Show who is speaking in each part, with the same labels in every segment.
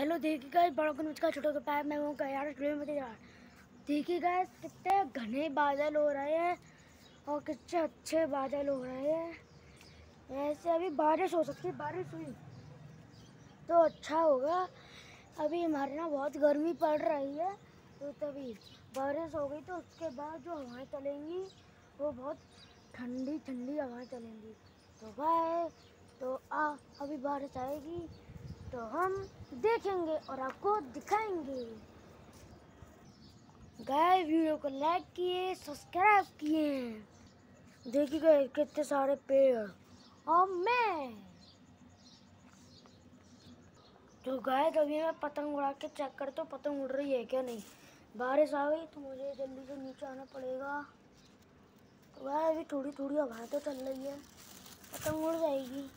Speaker 1: Hello, देखिए guys बड़ा को नमस्कार छोटा का पैर, मैं हूँ यार देखिए गाइस कितने घने बादल हो रहे हैं और कितने अच्छे बादल हो रहे हैं। ऐसे अभी बारिश हो सकती है, बारिश हुई तो अच्छा होगा। अभी हमारे यहाँ बहुत गर्मी पड़ रही है तो तभी बारिश हो गई तो उसके बाद जो हवाएँ चलेंगी, वो बहुत ठंडी ठंडी हवाएँ चलेंगी। तो बाय तो आ, अभी बारिश आएगी। तो हम देखेंगे और आपको दिखाएँगे। गाय वीडियो को लाइक किए, सब्सक्राइब किए। देखिए गए कितने सारे पेड़। और मैं। तो गाय अभी मैं पतंग उड़ा के चेक करता हूँ पतंग उड़ रही है क्या? नहीं। बारिश आ गई तो मुझे जल्दी से नीचे आना पड़ेगा। तो गाय अभी थोड़ी थोड़ी हवा तो चल रही है। पतंग उड़ जाएगी।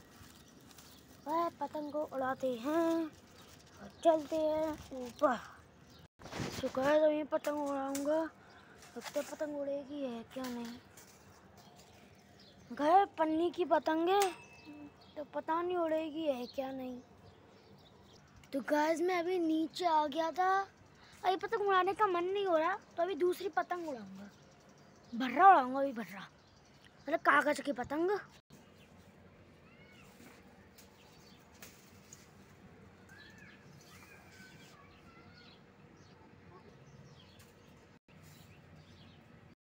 Speaker 1: वह पतंग को उड़ाते हैं और चलते हैं ऊपर। कह तो ये पतंग उड़ाऊँगा। तो पतंग उड़ेगी, है क्या नहीं? घर पन्नी की पतंगे तो पता नहीं उड़ेगी, है क्या नहीं? तो गैस में अभी नीचे आ गया था। अभी पतंग उड़ाने का मन नहीं हो रहा तो अभी दूसरी पतंग उड़ाऊँगा। भर्रा उड़ाऊँगा अभी भर्रा मतलब कागज़ की पतंग।